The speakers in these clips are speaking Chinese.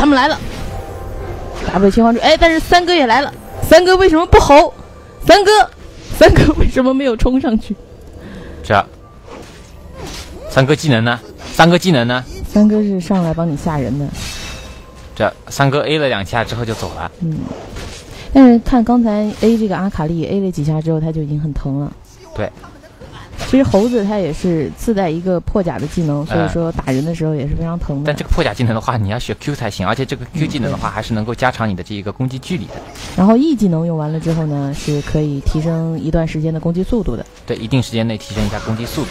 他们来了！W 切换出，哎，但是三哥也来了，三哥为什么不吼？三哥，三哥为什么没有冲上去？这三哥技能呢？三哥技能呢？三哥是上来帮你吓人的。这三哥 A 了两下之后就走了。嗯，但是看刚才 A 这个阿卡丽 A 了几下之后，他就已经很疼了。对。其实猴子它也是自带一个破甲的技能，所以说打人的时候也是非常疼的。但这个破甲技能的话，你要学 Q 才行，而且这个 Q 技能的话，还是能够加长你的这一个攻击距离的。然后 E 技能用完了之后呢，是可以提升一段时间的攻击速度的。对，一定时间内提升一下攻击速度。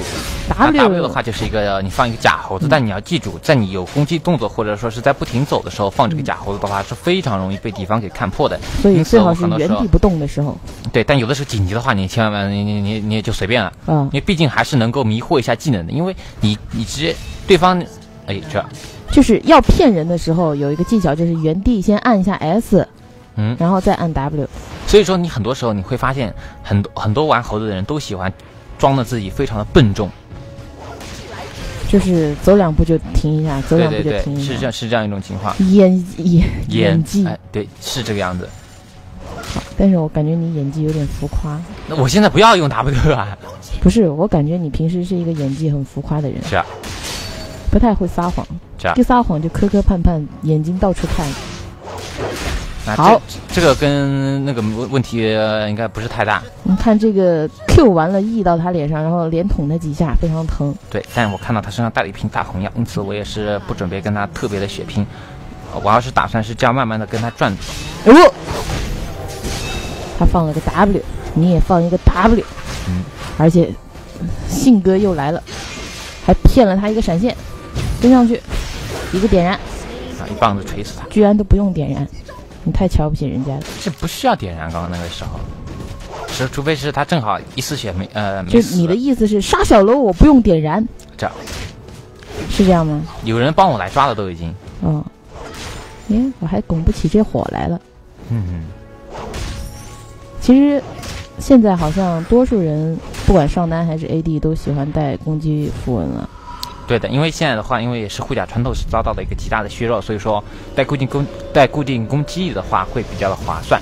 W 的话就是一个你放一个假猴子，但你要记住，在你有攻击动作或者说是在不停走的时候放这个假猴子的话，是非常容易被敌方给看破的。所以最好是原地不动的时候。对，但有的时候紧急的话，你千万你你你你也就随便了。嗯。因为毕竟还是能够。迷惑一下技能的，因为你你直接对方，哎，这就是要骗人的时候有一个技巧，就是原地先按一下 S，嗯，然后再按 W。所以说你很多时候你会发现，很多很多玩猴子的人都喜欢装的自己非常的笨重，就是走两步就停一下，走两步就停一下，是这样是这样一种情况。演演演技，哎，对，是这个样子。但是我感觉你演技有点浮夸。那我现在不要用 W 啊。不是，我感觉你平时是一个演技很浮夸的人，是啊，不太会撒谎，是啊，一撒谎就磕磕绊绊，眼睛到处看。好，这个跟那个问问题应该不是太大。你看这个 Q 完了 E 到他脸上，然后连捅他几下，非常疼。对，但我看到他身上带了一瓶大红药，因此我也是不准备跟他特别的血拼，我要是打算是这样慢慢的跟他转。哦，他放了个 W，你也放一个 W。嗯。而且，信哥又来了，还骗了他一个闪现，跟上去，一个点燃，啊，一棒子锤死他，居然都不用点燃，你太瞧不起人家了。这不需要点燃，刚刚那个时候，是除非是他正好一丝血没呃没就你的意思是杀小楼我不用点燃？这样，是这样吗？有人帮我来抓了都已经。哦，哎，我还拱不起这火来了。嗯嗯，其实。现在好像多数人不管上单还是 AD 都喜欢带攻击符文了。对的，因为现在的话，因为也是护甲穿透是遭到了一个极大的削弱，所以说带固定攻带固定攻击力的话会比较的划算。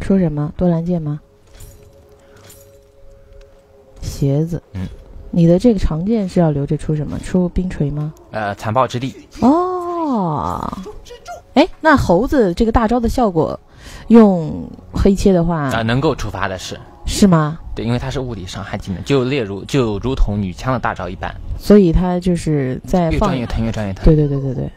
说什么？多兰剑吗？鞋子。嗯。你的这个长剑是要留着出什么？出冰锤吗？呃，残暴之力。哦。哎，那猴子这个大招的效果？用黑切的话啊，能够触发的是是吗？对，因为它是物理伤害技能，就例如就如同女枪的大招一般，所以它就是在越转越疼，越转越疼。对对对对对。